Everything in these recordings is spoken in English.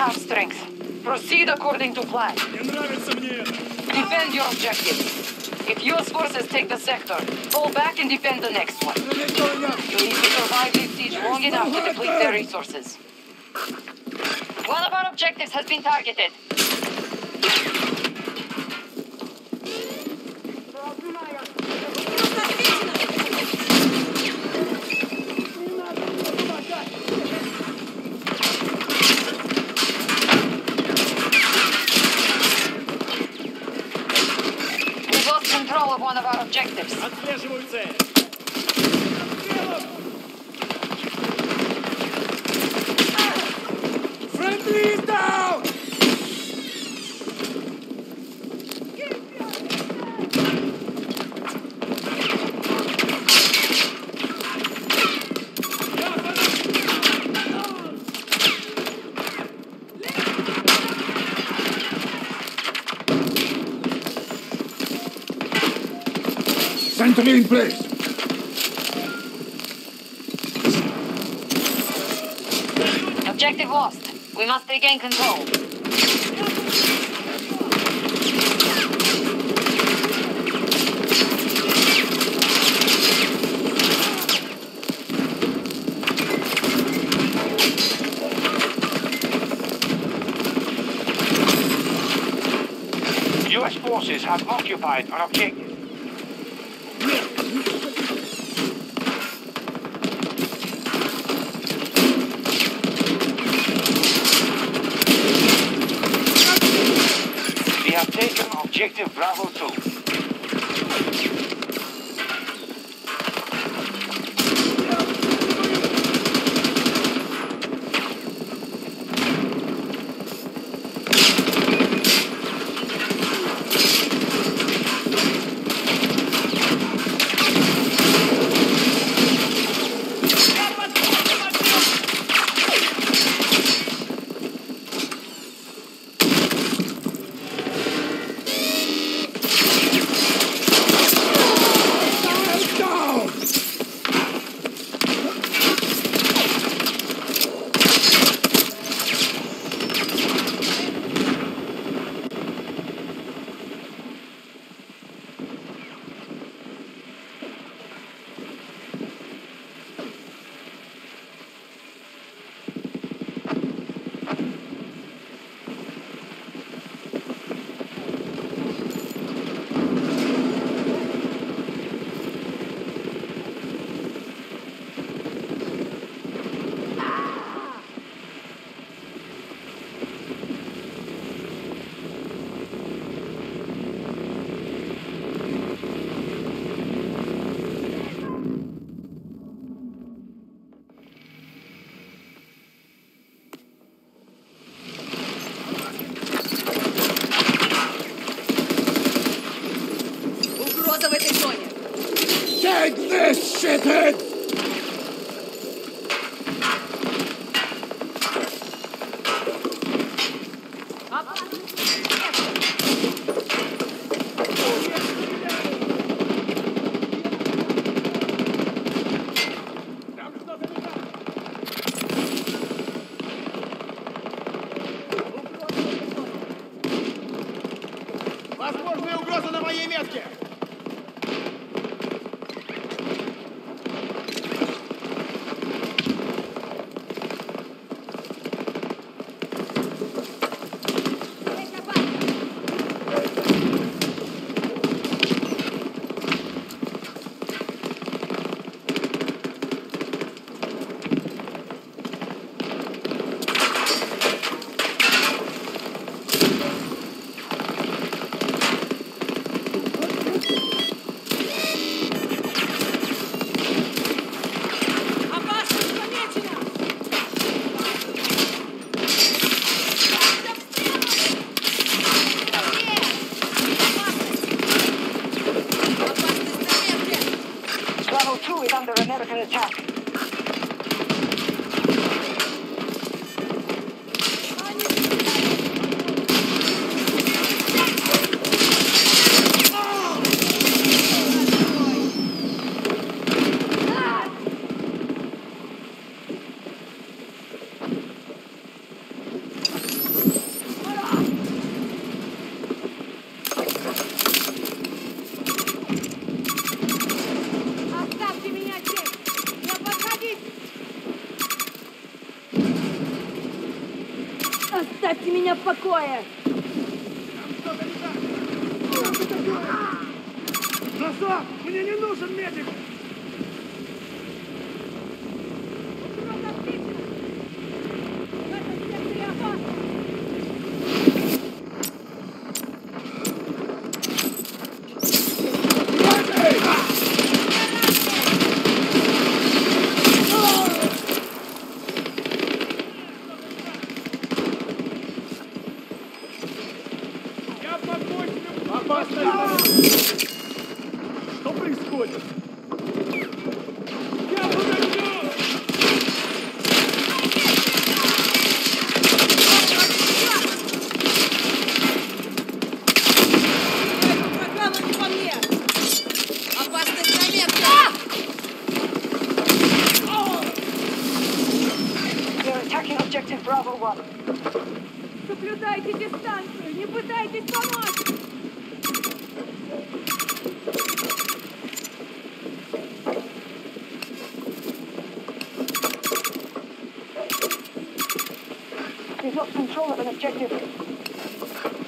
have strength. Proceed according to plan. Defend your objectives. If U.S. forces take the sector, fall back and defend the next one. You need to survive this siege long enough to deplete their resources. One of our objectives has been targeted. Sentry in place. Objective lost. We must regain control. U.S. forces have occupied an objective. We have taken objective Bravo 2. Угроза на моей метке! меня в покое! Бросок! Мне не нужен медик! Соблюдайте дистанцию! Не пытайтесь помочь! We've lost control of an objective.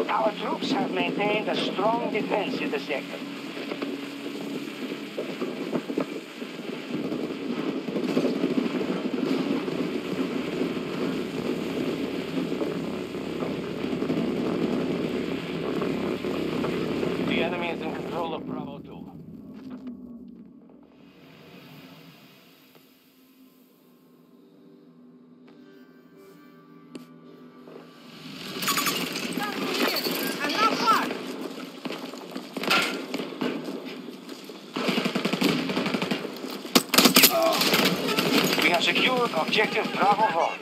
Our troops have maintained a strong defense in the sector. Objective Bravo 1.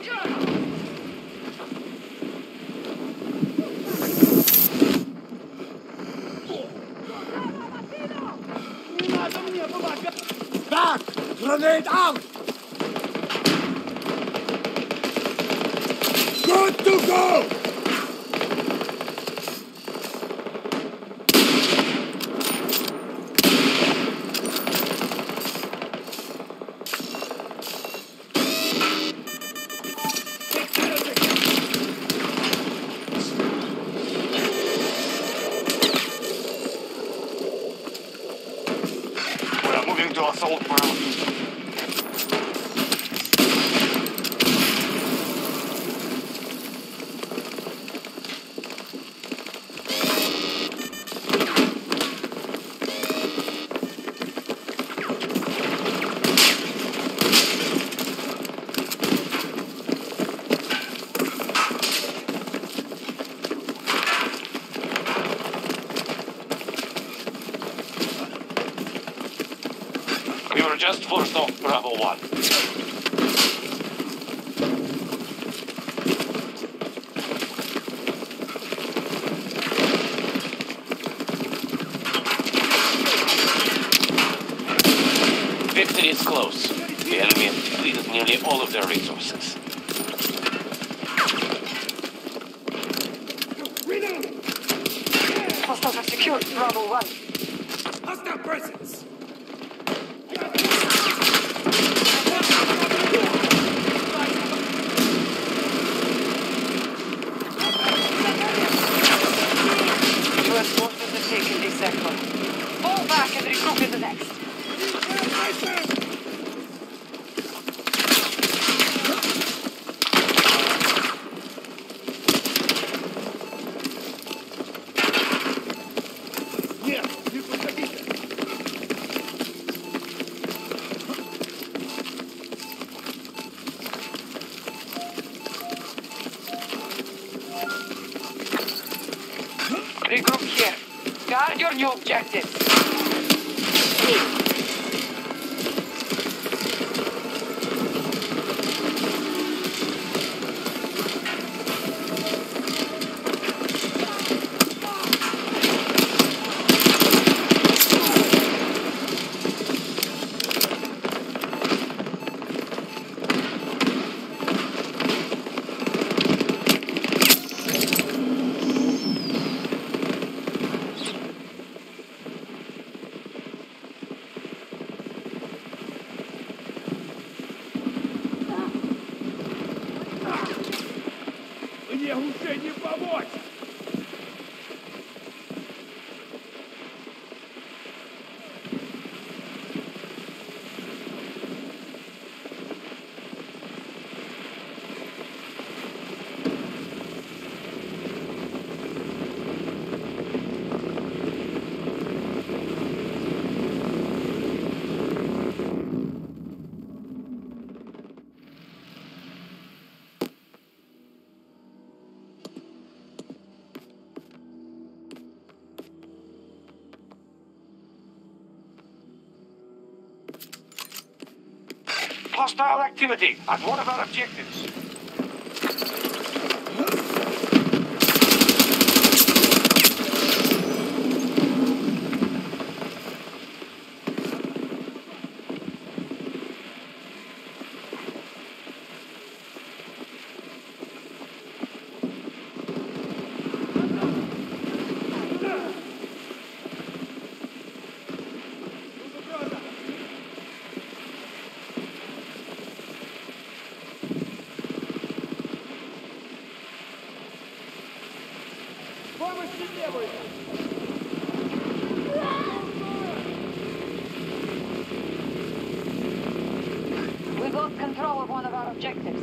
Just forced off Bravo 1. Victory is close. The enemy has depleted nearly all of their resources. Hostiles have secured Bravo 1. Hostile presence! Regroup here. Guard your new objectives. Уже не помочь! Hostile activity at one of our objectives. We got control of one of our objectives.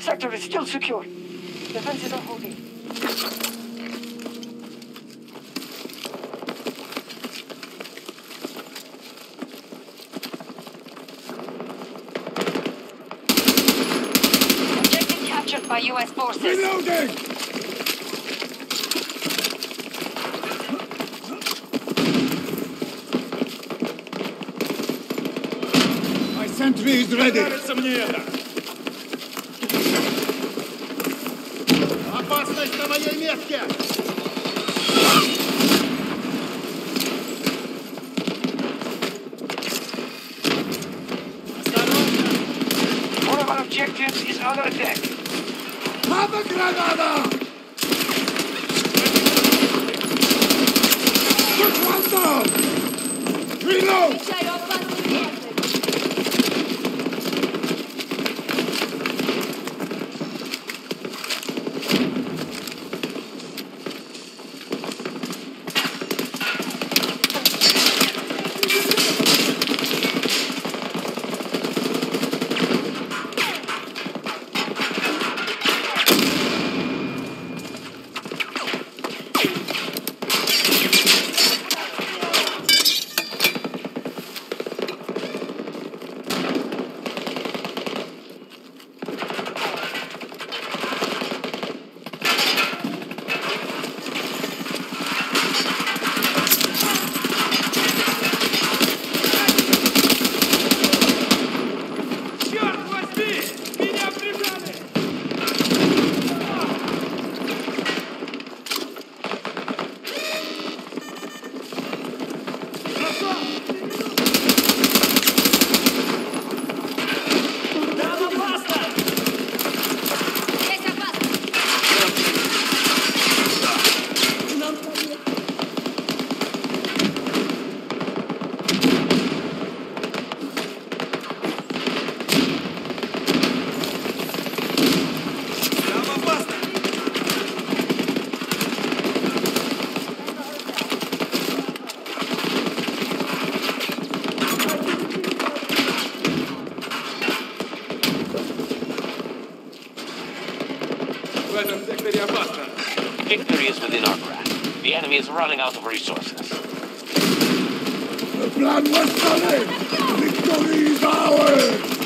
Sector is still secure. Defenses are holding. Objective captured by U.S. forces. Reloading! My sentry is ready. Нравится мне это! Опасность на моей метке! One of our objectives is under attack. Have a granada! out of resources. The plan was solid! Victory is ours!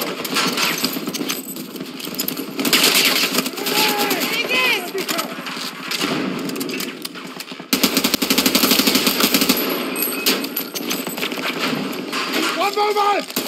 Moment!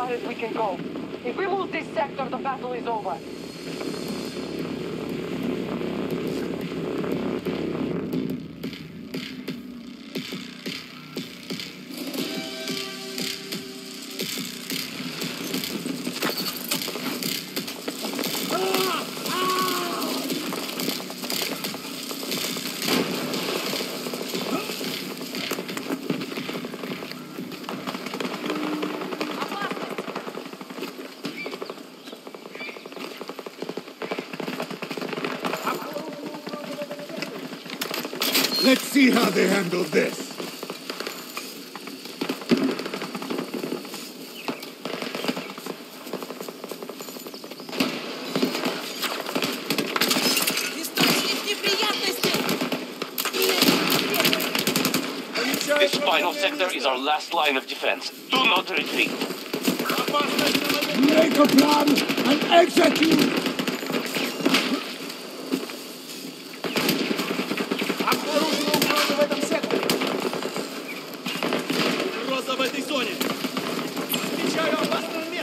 Far as we can go. If we lose this sector, the battle is over. Let's see how they handle this. This final sector is our last line of defense. Do not retreat. Make a plan and execute! угроза в этой зоне. Отвечаю опасным местом.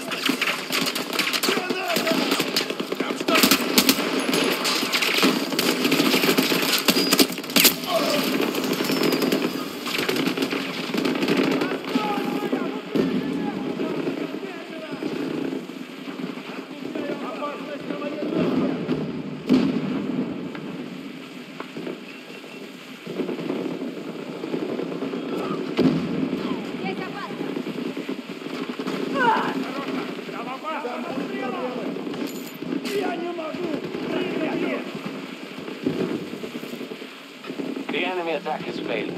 enemy attack is failing.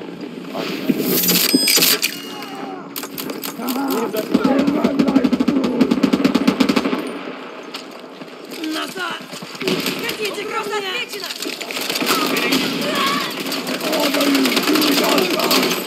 Назад! Хотите, кровь отмечена! Осторожно,